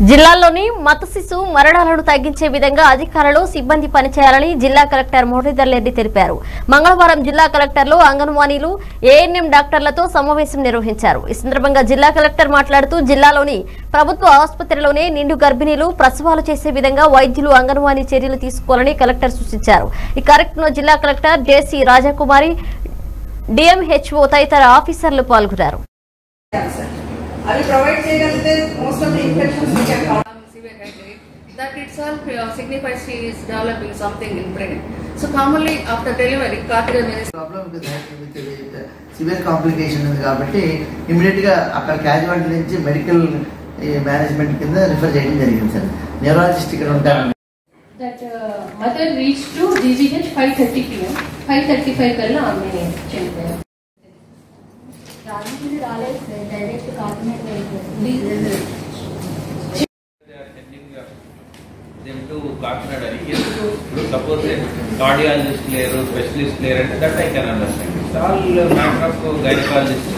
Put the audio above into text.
జిల్లాలోని మత శిశు మరణాలను తగ్గించే విధంగా అధికారులు సిబ్బంది పనిచేయాలని జిల్లా కలెక్టర్ మురళీధర్ రెడ్డి తెలిపారు. మంగళవారం జిల్లా కలెక్టర్లు అంగన్వాడీలు ఏఎన్ఎం డాక్టర్లతో సమావేశం నిర్వహించారు. ఈ సందర్భంగా జిల్లా కలెక్టర్ మాట్లాడుతూ జిల్లాలోని ప్రభుత్వ ఆసుపత్రిలోనే నిండు గర్భిణీలు ప్రసవాలు చేసే విధంగా వైద్యులు అంగన్వాడీ చర్యలు తీసుకోవాలని కలెక్టర్ సూచించారు. ఈ కార్యక్రమంలో జిల్లా కలెక్టర్ జేసీ రాజకుమారి డిఎంహెచ్ఓ తదితర ఆఫీసర్లు పాల్గొన్నారు. అవి ప్రొవైడ్ చేయగలిగితే most of the infections that itself uh, signifies she is developing something in brain. So commonly after delivery, cardiac with severe complication ఉంది కాబట్టి ఇమీడియట్గా అక్కడ క్యాజువాలిటీ నుంచి మెడికల్ మేనేజ్మెంట్ కింద రిఫర్ చేయడం జరిగింది సార్ న్యూరాలజిస్ట్ ఇక్కడ ఉంటారు that uh, mother reached to GGH 5:30 p.m. 5:35 కల్లా ఆమె చనిపోయారు ఎందుకు ఇప్పుడు సపోజ్ కార్డియాలజిస్ట్ లేరు స్పెషలిస్ట్ లేరు అంటే that I can understand all matter of gynaecologist